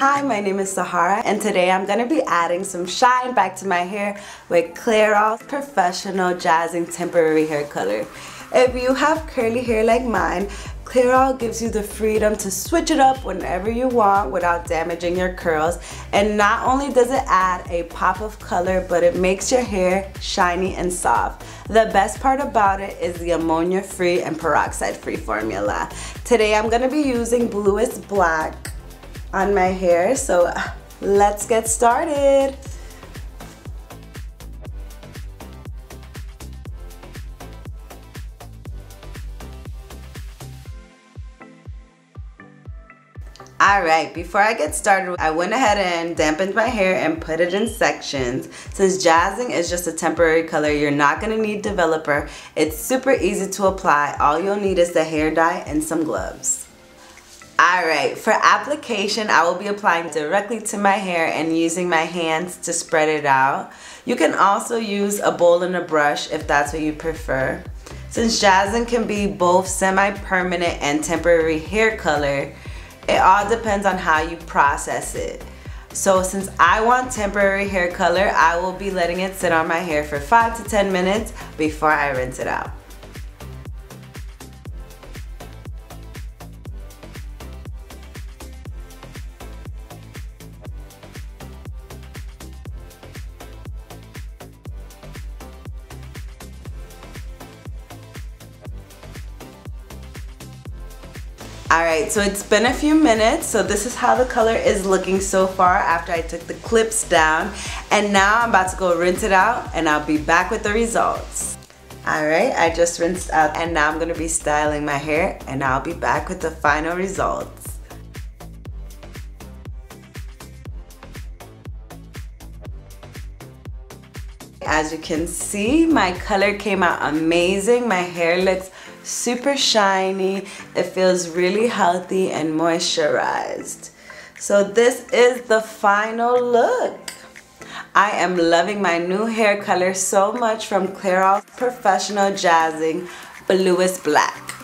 Hi, my name is Sahara and today I'm going to be adding some shine back to my hair with Clairol Professional Jazzing Temporary Hair Color. If you have curly hair like mine, Clairol gives you the freedom to switch it up whenever you want without damaging your curls. And not only does it add a pop of color, but it makes your hair shiny and soft. The best part about it is the ammonia free and peroxide free formula. Today I'm gonna be using Bluest Black on my hair. So let's get started. Alright, before I get started, I went ahead and dampened my hair and put it in sections. Since jazzing is just a temporary color, you're not going to need developer. It's super easy to apply. All you'll need is the hair dye and some gloves. Alright, for application, I will be applying directly to my hair and using my hands to spread it out. You can also use a bowl and a brush if that's what you prefer. Since jazzing can be both semi-permanent and temporary hair color, it all depends on how you process it. So since I want temporary hair color, I will be letting it sit on my hair for 5 to 10 minutes before I rinse it out. Alright, so it's been a few minutes, so this is how the color is looking so far after I took the clips down. And now I'm about to go rinse it out and I'll be back with the results. Alright, I just rinsed out and now I'm going to be styling my hair and I'll be back with the final results. As you can see, my color came out amazing. My hair looks super shiny. It feels really healthy and moisturized. So this is the final look. I am loving my new hair color so much from Clairol Professional Jazzing Bluest Black.